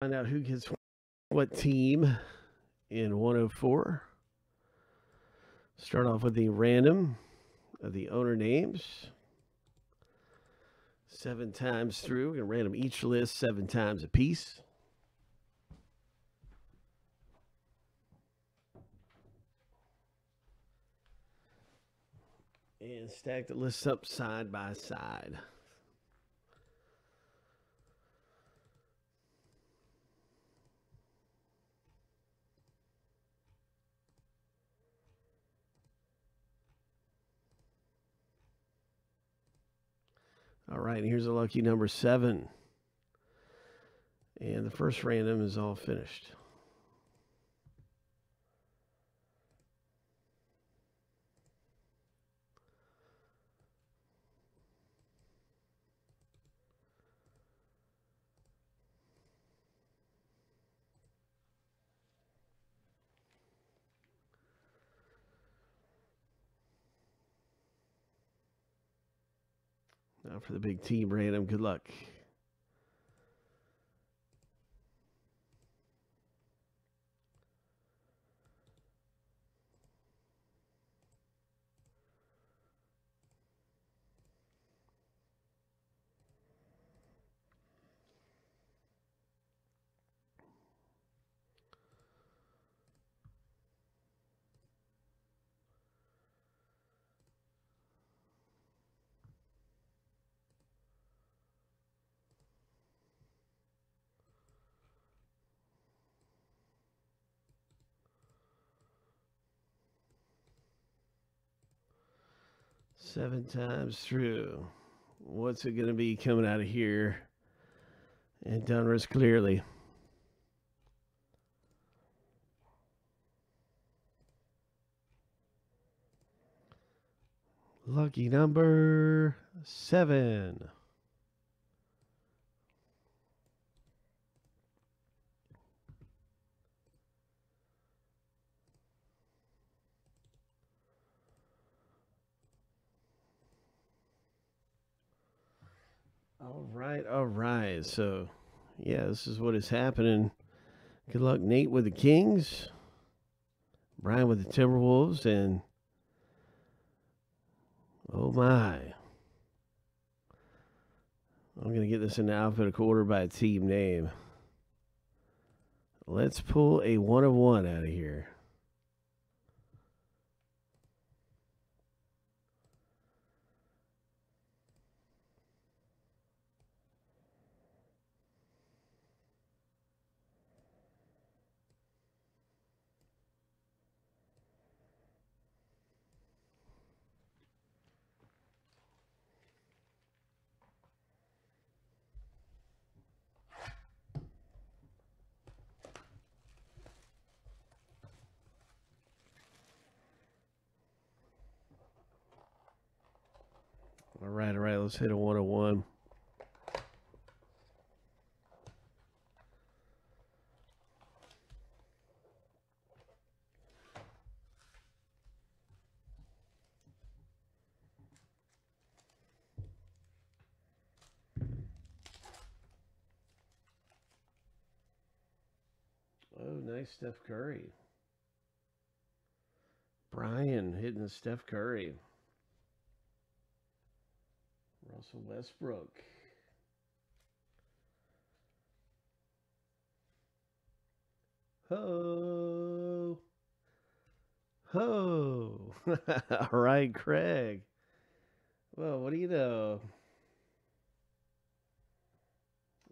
Find out who gets what team in 104. Start off with the random of the owner names. Seven times through. We're going to random each list seven times a piece. And stack the lists up side by side. All right, here's a lucky number seven. And the first random is all finished. Now for the big team random, good luck. Seven times through. What's it going to be coming out of here? And Donruss clearly. Lucky number seven. All right, all right. So, yeah, this is what is happening. Good luck, Nate, with the Kings, Brian with the Timberwolves, and oh my. I'm going to get this in alphabetical order by team name. Let's pull a one of one out of here. All right, all right. Let's hit a 101. Oh, nice Steph Curry. Brian hitting Steph Curry. Russell Westbrook. Ho. Ho. All right, Craig. Well, what do you know?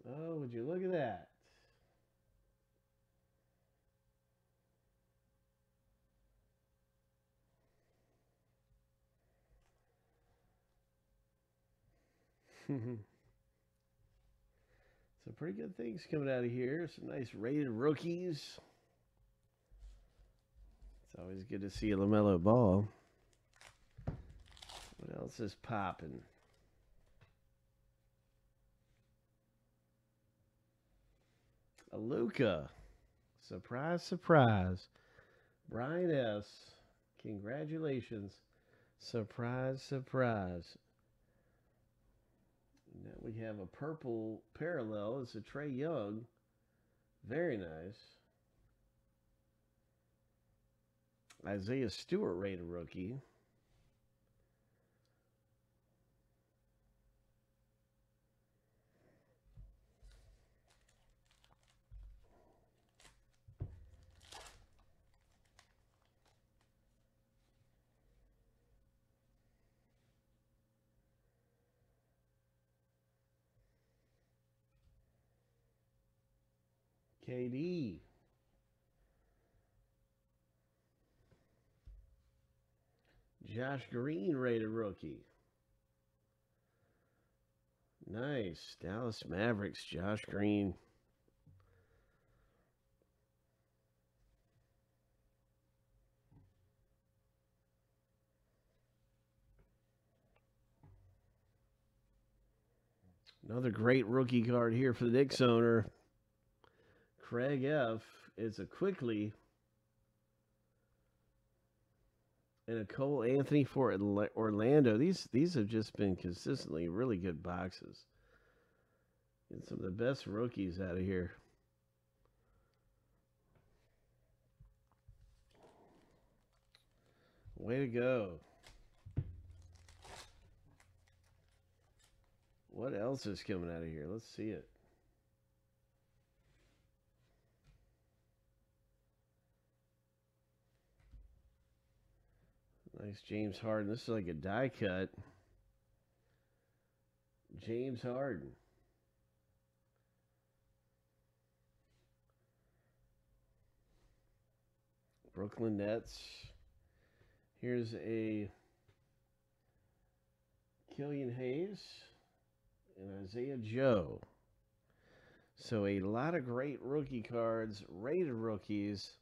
Oh, would you look at that? Some pretty good things coming out of here. Some nice rated rookies. It's always good to see a LaMelo ball. What else is popping? Luka. Surprise, surprise. Brian S. Congratulations. Surprise, surprise. We have a purple parallel. It's a Trae Young Very nice. Isaiah Stewart rated rookie. KD. Josh Green rated rookie. Nice. Dallas Mavericks, Josh Green. Another great rookie card here for the Knicks owner. Craig F. is a Quickley and a Cole Anthony for Orlando. These these have just been consistently really good boxes. And some of the best rookies out of here. Way to go. What else is coming out of here? Let's see it. Nice James Harden. This is like a die cut. James Harden. Brooklyn Nets. Here's a Killian Hayes and Isaiah Joe. So a lot of great rookie cards, rated rookies.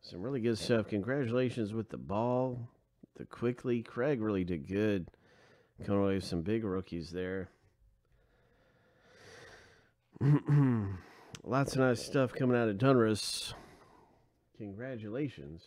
Some really good stuff. Congratulations with the ball, the Quickley. Craig really did good. Coming away with some big rookies there. Lots of nice stuff coming out of Donruss. Congratulations.